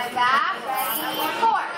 my back, ready, four.